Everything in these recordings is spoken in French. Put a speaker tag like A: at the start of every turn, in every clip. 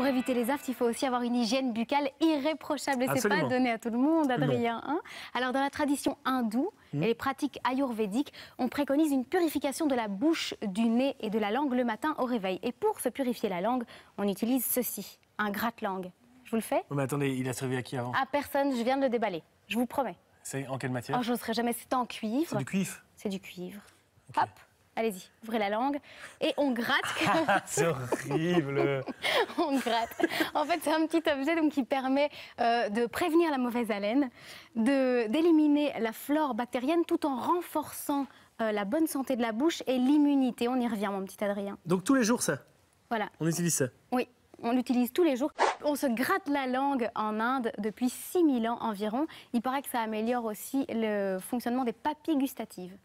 A: pour éviter les aftes, il faut aussi avoir une hygiène buccale irréprochable. Et c'est pas donné à tout le monde, Adrien. hein. Alors, dans la tradition hindoue
B: Hmm.
A: et les pratiques ayurvédiques, on préconise une purification de la bouche, du nez et de la langue le matin au réveil. Et pour se purifier la langue, on utilise ceci, un gratte-langue. Je vous le fais
B: Oh, mais attendez, il a servi à qui avant?
A: À personne, je viens de le déballer. Je vous promets.
B: C'est en quelle matière?
A: Oh, je n'oserais jamais, c'est en cuivre.
B: C'est du cuivre?
A: C'est du cuivre. Hop, allez-y, ouvrez la langue. Et on gratte.
B: C'est horrible.
A: on gratte. En fait, c'est un petit objet donc, qui permet euh, de prévenir la mauvaise haleine, de- d'éliminer la flore bactérienne tout en renforçant euh, la bonne santé de la bouche et l'immunité. On y revient, mon petit Adrien.
B: Donc tous les jours, ça?
A: Voilà.
B: On utilise ça?
A: Oui, on l'utilise tous les jours. On se gratte la langue en Inde depuis 6000 ans environ. Il paraît que ça améliore aussi le fonctionnement des papilles gustatives.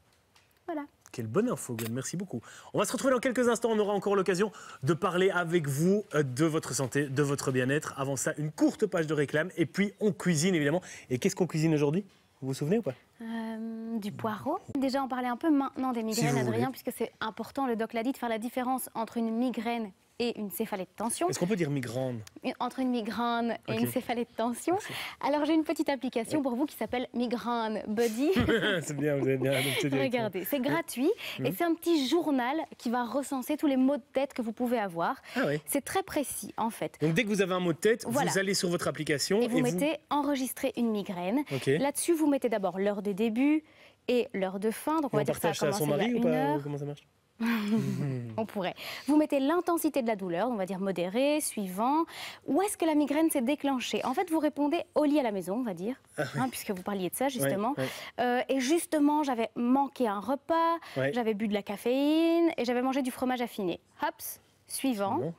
A: Voilà.
B: Quelle bonne info, Gwen, merci beaucoup. On va se retrouver dans quelques instants, on aura encore l'occasion de parler avec vous euh, de votre santé, de votre bien-être. Avant ça, une courte page de réclame, et puis on cuisine évidemment. Et qu'est-ce qu'on cuisine aujourd'hui? Vous vous souvenez ou pas?
A: Euh, du poireau. Déjà, on parlait un peu maintenant des migraines, Adrien, puisque c'est important, le doc l'a dit, de faire la différence entre une migraine et une céphalée de tension.
B: Est-ce qu'on peut dire migraine?
A: Entre une migraine et une céphalée de tension. Alors, j'ai une petite application pour vous qui s'appelle Migraine Buddy.
B: C'est bien, vous avez bien adopté.
A: Regardez, c'est gratuit et c'est un petit journal qui va recenser tous les maux de tête que vous pouvez avoir.
B: Ah oui.
A: C'est très précis en fait.
B: Donc dès que vous avez un mot de tête,
A: Voilà.
B: vous allez sur votre application
A: Et vous mettez enregistrer une migraine. Là-dessus, vous mettez d'abord l'heure de début et l'heure de fin. Donc on,
B: on,
A: va dire ça
B: à son mari ou pas Comment ça marche?
A: On pourrait. Vous mettez l'intensité de la douleur, on va dire modéré, suivant. Où est-ce que la migraine s'est déclenchée? En fait, vous répondez au lit à la maison, on va dire, hein, puisque vous parliez de ça justement. Euh, et justement, j'avais manqué un repas, j'avais bu de la caféine et j'avais mangé du fromage affiné. Hops, suivant.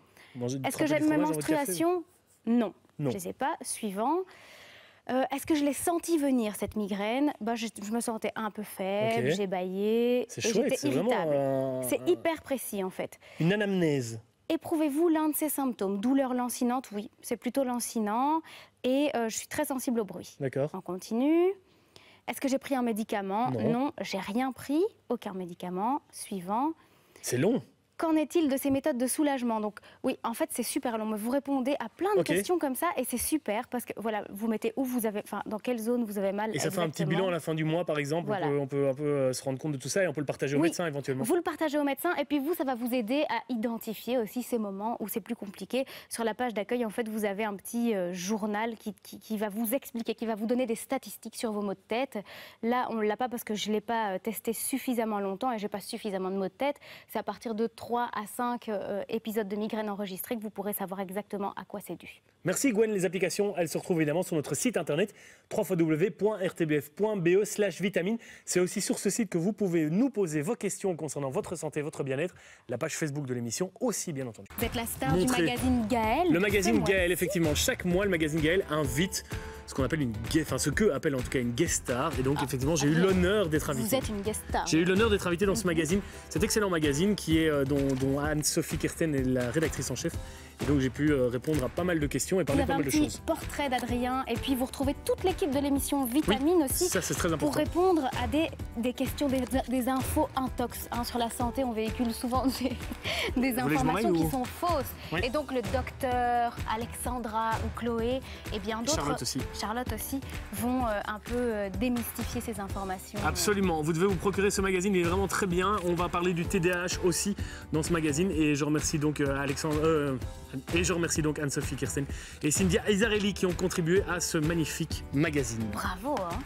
A: Est-ce que j'ai mes menstruations Non.
B: Non.
A: Je ne sais pas. Suivant. Euh, Est-ce que je l'ai senti venir cette migraine? Bah, je, je me sentais un peu faible, j'ai baillé j'étais irritable.
B: un-
A: C'est hyper précis en fait.
B: Une anamnèse.
A: Éprouvez-vous l'un de ces symptômes? Douleur lancinante, oui, c'est plutôt lancinant. Et euh, je suis très sensible au bruit.
B: D'accord.
A: On continue. Est-ce que j'ai pris un médicament?
B: Non.
A: j'ai rien pris, aucun médicament. Suivant.
B: C'est long.
A: Qu'en est-il de ces méthodes de soulagement? Donc oui, en fait, c'est super long. Mais vous répondez à plein de questions comme ça et c'est super parce que voilà, vous mettez où vous avez, enfin, dans quelle zone vous avez mal.
B: Et ça fait un petit bilan à la fin du mois, par exemple.
A: Voilà.
B: On, peut, on peut un peu euh, se rendre compte de tout ça et on peut le partager au
A: Oui.
B: médecin éventuellement.
A: Vous le partagez au médecin et puis vous, ça va vous aider à identifier aussi ces moments où c'est plus compliqué. Sur la page d'accueil, en fait, vous avez un petit euh, journal qui, qui- qui va vous expliquer, qui va vous donner des statistiques sur vos maux de tête. Là, on ne l'a pas parce que je ne l'ai pas euh, testé suffisamment longtemps et j'ai pas suffisamment de maux de tête. C'est à partir de 3 à 5 euh, épisodes de migraine enregistrés que vous pourrez savoir exactement à quoi c'est dû.
B: Merci Gwen, les applications, elles se retrouvent évidemment sur notre site internet www.rtbf.be slash vitamine. C'est aussi sur ce site que vous pouvez nous poser vos questions concernant votre santé, votre bien-être, la page Facebook de l'émission aussi bien entendu.
A: Vous êtes la star
B: Montrez.
A: du magazine Gaël.
B: Le magazine. Gaël, effectivement, chaque mois, le magazine Gaël invite ce qu'on appelle une guest, enfin ce que appelle en tout cas une guest star. Et donc effectivement, j'ai eu
A: Adrien,
B: l'honneur d'être
A: Vous
B: invité.
A: êtes une guest star.
B: J'ai eu l'honneur d'être invité dans
A: Mhm.
B: ce magazine, cet excellent magazine qui est euh, dont, dont Anne-Sophie Kirsten est la rédactrice en chef. Et donc j'ai pu euh, répondre à pas mal de questions et
A: Vous
B: parler
A: avez
B: pas
A: un
B: mal de
A: petit
B: choses.
A: portrait d'Adrien et puis vous retrouvez toute l'équipe de l'émission Vitamine aussi
B: Ça c'est très
A: pour
B: important.
A: répondre à des, des questions, des, des infos intox. hein. sur la santé, on véhicule souvent des,
B: Vous
A: informations qui
B: ou-
A: sont fausses.
B: Oui.
A: Et donc le docteur, Alexandra ou Chloé et bien d'autres,
B: Charlotte aussi.
A: Charlotte aussi, vont euh, un peu euh, démystifier ces informations.
B: Absolument, vous devez vous procurer ce magazine, il est vraiment très bien. On va parler du TDAH aussi dans ce magazine et je remercie donc euh, Alexandre euh, et je remercie donc Anne-Sophie Kirsten et Cynthia Isarelli qui ont contribué à ce magnifique magazine.
A: Bravo, hein